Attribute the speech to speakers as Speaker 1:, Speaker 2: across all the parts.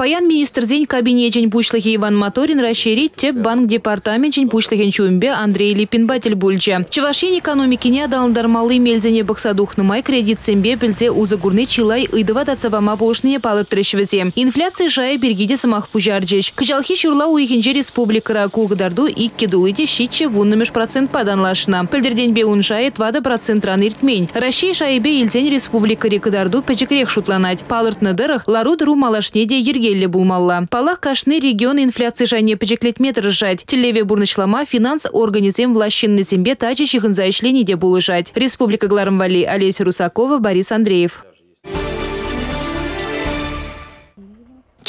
Speaker 1: Паян министр день кабинет день пучлыхи Иван Моторин расширить теп банк департамент день пучлыхин чумбе Андрей Липинбатель бульча. Чевашин экономики не отдал дармалы мельзене баксадухну май кредит сембе пельзе узагурны чилай и два тацавама полушные палып трещвезе. Инфляция жая бергиде самах пужарджеч. Качалхи чурла у ихинже республика раку гдарду и кедулыде щитче вуннамеш процент падан паданлашна. Пельдердень бе унжает вада процент ран иртмень. Ращей шайбе ильзень республика рекадарду пачекрех шутланать. Палырт на дырах лару дыру малашнеде ерге ергелле булмалла. Палах кашны регион инфляции жане печеклетмет ржать. Телеве бурнышлама финанс организем влащинны зембе тачи чихынза ишлени де булыжать. Республика Глармвали Олеся Русакова, Борис Андреев.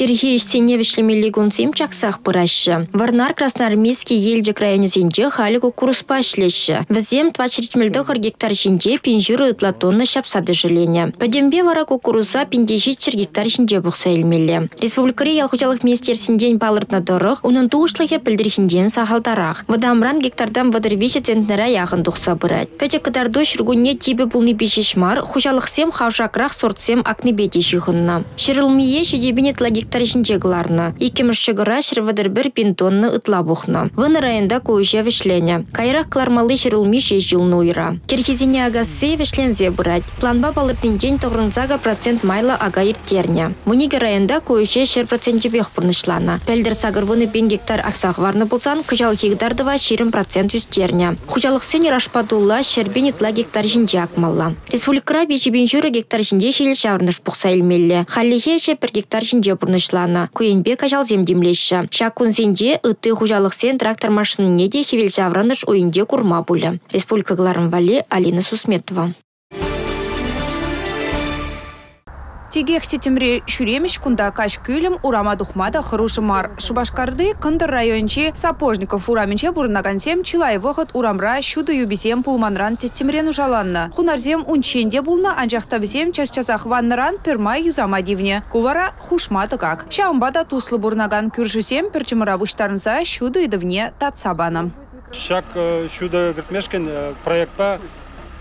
Speaker 2: Кирхи истене вишлемели гунцим чаксах пырашы. Варнар красноармейский елджик районезенже халику курспа шлеші. Візем 20 милдохар гектар шинже пинжуру ытлатонны шапсады жилене. Падембе вара кукуруза пиндешитчер гектар шинже бұқса елмелі. Республикари ялхучалық министерсінден палыртна дорық, унын туышлығы пілдірхінден сахалтарақ. Вадамран гектардан вадырвеші центнера яғын дұқса бұрад. Пәте кыдарду шыргунне тибі бұлны бешешмар, хужалықсем хавшакрақ сортсем акны беті жиғынна. Шырылмие шедебіне гектар жинчегларна. Икемеш шыгыра шырвадыр бір пинтонны ытла бухна. Вын районда көйше вишлене. Кайрах клармалы шырылми жылны уйра. Керхизине агасы вишлензе бұрать. Планба балыртынчен тоғрынзага процент майла ага иртерне. Мұниге районда көйше шыр процент жібек бұрнышлана. Пәлдір сагыр выны пен гектар аксақ варны болсан, күжал гектардыва ширым процент үстерне. Хужалық сен рашпадулла шербен итла гектар жинче акмалла. Республикара бешебен жүрі гектар жинче хел шаврныш бұқса елмелі. Халлихе шепір гектар жинче пурнышлана. Куенбе кажал земдемлеші. Шакун зенде ыты хужалық сен трактор машинине де хевел жавраныш ойынде курма бұлі. Республика Глармвали Алина Сусметова.
Speaker 3: Тегех темре шуремеш кунда каш күлім урама духмада хороший мар. Шубашкарды кындыр районче сапожников ураменче бурнагансем чилай выход урамра шуды юбисем пулманран теттемрен ужаланна. Хунарзем унченде булна анжақта бізем час-часах ванныран пермай юзама дивне. Кувара хушматы как. Шаумбада туслы бурнаган күршісем перчимыра буштарынса шуды идывне татсабана.
Speaker 4: Шак э, шуды гіртмешкен э, проектпа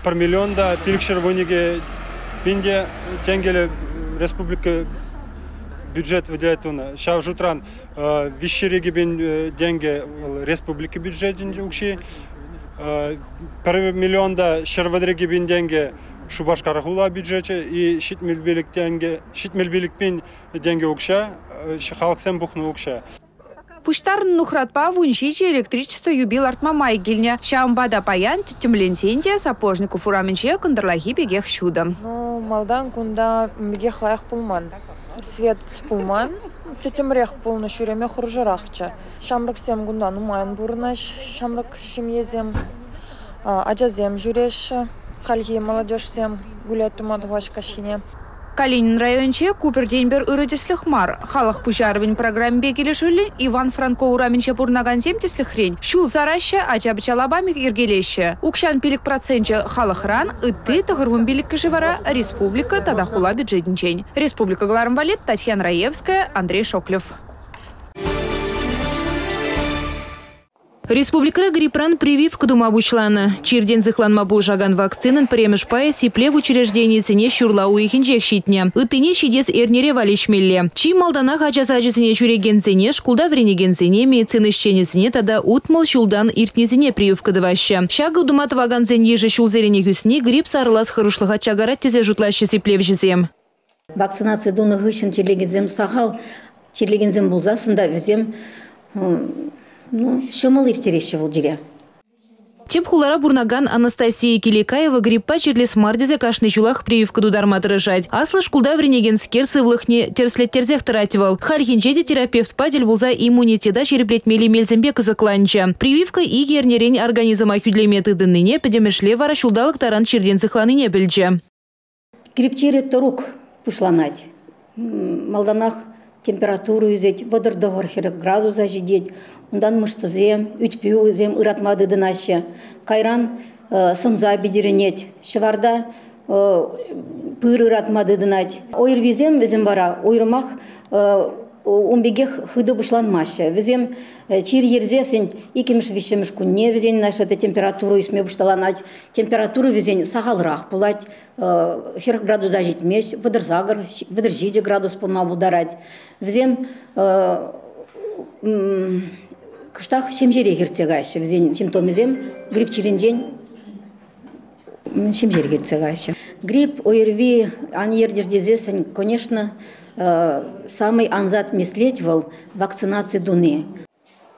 Speaker 4: бір миллионда пилікшір вөнеге пинде тенгелі республика бюджет выделяет он. Шав жутран вещереги бен деньги республика бюджет укши бір миллионда шервадреги бен деньги шубашкарахула бюджете и шитмелбелик деньги шитмелбелик бен деньги укша халықсен бухну укша.
Speaker 3: Пуштар нухратпа вуншичи электричество юбил артмамай гильня. Шамбада паян тетемленсенде сапожников ураменче кандырлахи бегех чудом.
Speaker 5: Ну, малдан кунда бегех лаях пулман. Свет пулман. Тетемрех пулны шуреме хуржырахча. Шамрак сем гунда нумайын бурнаш. Шамрак шимезем. Аджазем жүреш. Хальги молодежь сем гулять тумадываш кашине.
Speaker 3: Калинин районче Куперденбер ырыдеслых мар. Халық пушарвин программе келешулі Иван Франко ураменче бурнаган земтеслых Шул зараща ачабчалабамик иргелеші. Укшан пилік процентче халық ран, ытты тағырвын билік кішівара республика тадахула бюджетнчень. Республика Глармбалет, Татьяна Раевская, Андрей Шоклев.
Speaker 1: Республикара гриппран привив к дума бучлана. Чирден зыхланма был жаган вакцинын премеш пая сипле в учреждении шурла уихинчех щитне. Итыне щидес эрнере валишмелле. Чи малдана хача сажысыне чуреген цене, шкулда вренеген цене, медицины щенесыне, тада утмал шулдан иртнезине привив кадываща. Шага думат ваган цен еже шулзерене грипп сарлас харушлыха чагарат тезе.
Speaker 6: Вакцинация сахал, булзасында ну, шымыл иртереші бұл жере.
Speaker 1: Теп хулара бурнаган Анастасия Киликаева гриппа черлес мардезе кашны чулах прививка дударматы рыжать. Аслы шкулда вренеген скерсы влыхне терслеттерзех таративал. Хархинчеде терапевт падель булза иммунитеда череплетмели мельзембе кызыкланча. Прививка и гернерень организма хюдлеметы дынныне педемешле вара шулдалык таран черден не бельче.
Speaker 6: Грипчере торук пушланать. Малданах температуру үзет, водырдығыр херек градуса жидет, ундан мышцызем, үтпеу зем ыратмады дынаще. Кайран э, сымза бедеренет, шыварда э, пыр ыратмады дынать. Ойыр визем візем бара, ойырмақ э, умбеге хыды бушланмашы. Візем чир ерзесін икеміш вишеміш күнне візен наша температуру исме бушталанать. Температура візен сағалырақ булать. Хер градуса жетмеш, выдыр загыр, выдыр жиде градус пулма булдарать. Візем кыштах шемжере хертегайшы. Візен симптомизем грипп чиринжен шемжере хертегайшы. Грипп, ОРВИ, ан ердердезесін, конечно, самый анзат меслеть вакцинации дуны.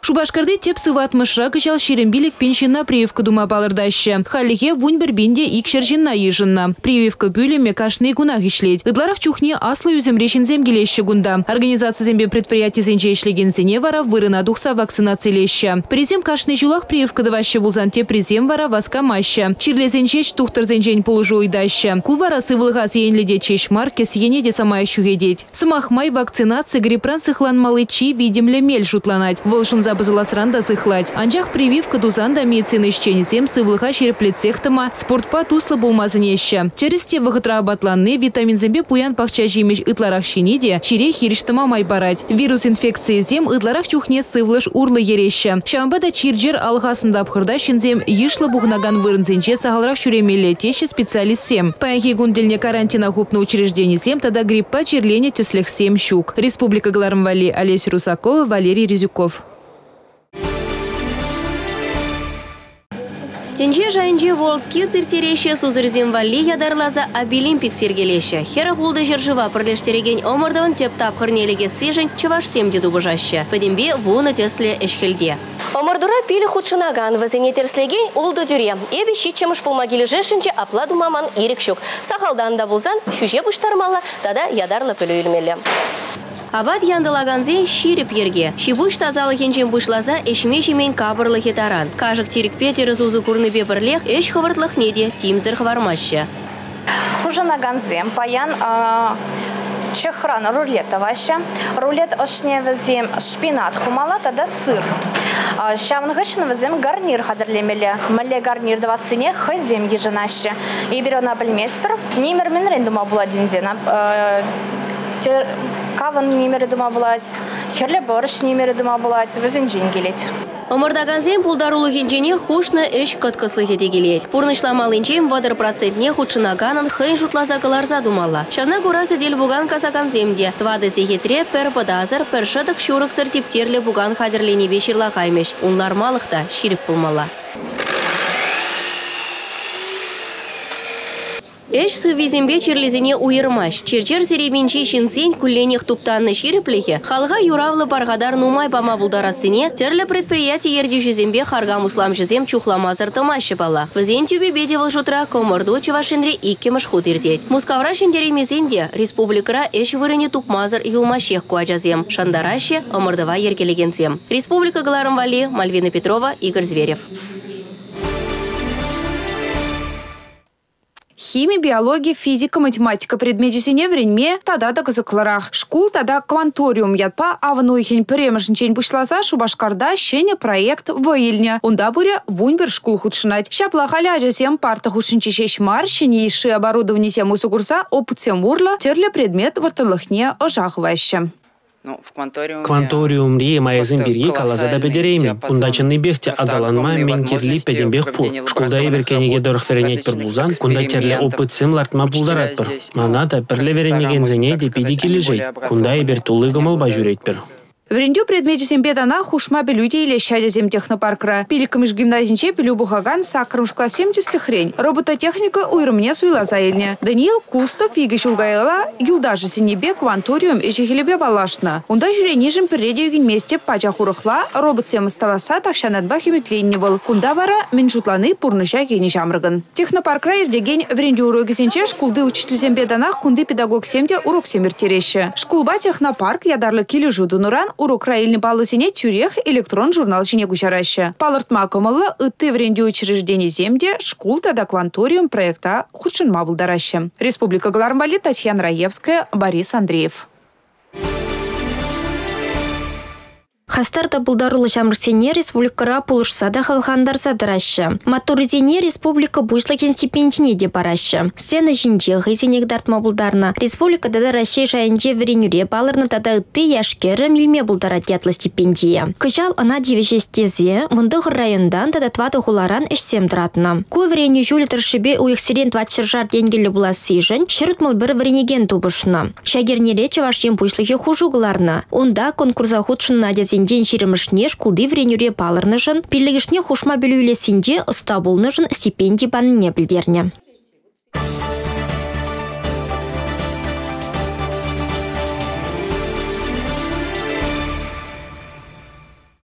Speaker 1: Шубашкарды теп сыватмышра кычал шерембилик пеншина прививка дума балырдашы. Халлихе вунь бинде икшер жинна ежинна. Прививка пюлеме кашны гунах ишлеть. Ыдларах чухне аслы юземрешін земгелеші гунда. Организация зембе предприятий зенче ишлеген зене вара вырына духса вакцинациялеші. Презем кашны жулах прививка давашы булзан те презем вара васка маща. Чирле зенчеч тухтар зенчень полужу уйдаща. Кувара сывылға зенледе чеш марке сиене самая щугедеть. Самахмай вакцинация грипран сыхлан малычи видимле мель жутланать. Волшин абызыласыранда сыхлать. Анжақ прививка дузанда медицины ищенесем сывлыха череплетсехтама спортпа туслы болмазынеші. Через те вғытра батланны витамин зембе пуян пақча жемеш ытларақ шенеде чере хирштыма май барать. Вирус инфекции зем ытларақ чухне сывлыш урлы ереші. Шамбада чирджер алғасында апқырда шынзем ешлы бұғынаган вырынзенче сағалрақ шүремелі теші специалист сем. Паяхи гундельне карантина хупны учреждение зем, тогда гриппа черлене тюслех сем щук. Республика Глармвали, Олесь Русакова, Валерий Резюков.
Speaker 7: Тенже жайынже волски циртереше сузырзем валли ядарлаза обилимпик сергелеше. Хера хулды жержыва пірлештереген омырдывын теп тапқырнелеге сыжын чываш семде дубыжаще. Пәдембе вуны тесле эшхелде. Омырдура пилі худшынаган вазене терслеген улды дюре. Эбі шитчемыш пулмагилі жешінче апладу маман ирік шук. Сахалдан да булзан, шүже бұштармала, тада ядарлы пілі үлмелі. Абат яндылаганзе ширип ерге. Шибуш тазалы хенчен бушлаза эшме жемен кабырлы хетаран. Кажық терік петері зузы курны бебірлех эш хывыртлық неде тимзір хвармаще.
Speaker 8: Хужана ганзем паян чехран рулета ваще. Рулет ошне везем шпинат хумала тада сыр. Шавн гышын везем гарнир хадырлемеле. Мале гарнир да васыне хызем еженаще. И берена білмеспір. Немер мен рендума була диндена кавын немері дума булать, херле борщ немері дума булать, візін жин келет.
Speaker 7: Омырдаганзен пулдарулы хенжене хушны эш кыткыслы хеде келет. Пурнышламалынчен вадыр процентне худшынаганын хын жутлаза кыларза думалла. Шана гурасы дел буган казаганземде. Твады зехетре пер подазыр, пер шыдық шурық сыр типтерле буган хадерлене беширла қаймеш. Унлар малықта ширип пулмалла. Эш сывизембе чирлезене уйырмаш. Чирчер зеребинчи шинсен күлленех туптанны ширеплехе. Халға юравлы баргадар нумай бама булдарасыне терлі предприятие ердюжезембе харга муслам жезем чухламазыр бала. Візен тюбе беде вылжутра комырду чывашинре иккемыш хут ирдет. Мускавра республикара эш вырыне тупмазыр юлмашех куаджазем. Шандараще омырдыва ергелегенсем. Республика Галарымвали, Мальвина Петрова, Игорь Зверев.
Speaker 3: Химия, биология, физика, математика предметесене вренме тада да кызыклырах. Шкул тада кванториум ятпа авануйхен премышынчен бушласа Шубашкарда шене проект ваильня. Онда буре вунбер шкул худшинать. Шапла халя сем парта худшинче шеш мар, шене оборудование опыт сем урла, терле предмет вартылыхне ожахваще.
Speaker 9: Кванториум... Ри майызын калазада бедерейме. Кундачынны бехте адаланма мен терли педембех пул. Шкулда еберкенеге дорх веренет пір булзан, кунда терле опыт сым лартма булдарат пір. Мана та пірле веренеген зене депиди кележей. Кунда ебер тулы гымыл бажурет пір.
Speaker 3: Врендю предмете сембедана хушма белюде или щадезем технопаркра. Пиликамыш гимназинче пилю бухаган сакрым шкласем хрень. Робототехника уйрымне суйла заильня. Даниил Кустов иге шулгайла юлдажы синебе кванториум и жехелебе балашна. Унда жюренежим переде югин месте пача хурыхла робот сем сталаса такшанатба химитленне был. Кунда вара меншутланы пурныша кені жамрыгын. Технопаркра ирдеген врендю урогисенче шкулды учитель сембедана кунды педагог семде урок тереші. Шкулба технопарк ядарлы келі жуду нуран урок раильный балысыне тюрех электрон журнал жіне күшараща. Палыртма кымылы ытты вренде учреждение земде шкул тада кванториум проекта худшынма булдараща. Республика Галармбали, Татьяна Раевская, Борис Андреев.
Speaker 2: Хастарда булдарулы шамрыксене республикара пулышса да халхандарса дырашы. Матуризене республика бушлакен стипендине де барашы. Сені жинже ғызенек дартма булдарна. Республика да Россия шайынже веренюре балырны тада ытты яшкері милме булдара дятлы стипендия. Кыжал ана девешестезе, мұндығыр райондан тада твады хуларан ішсем дыратына. Ку вереню жулі тыршыбе уйықсерен тватшыржар денгелі буласы жын, шырытмыл бір веренеген тубышына. Хужуғыларна. Онда конкурса худшынна дезенден ширимышне шкулды веренюре палырны жын, пиллігішне хушма білуйлесінде ұста жын стипендий баныне білдерне.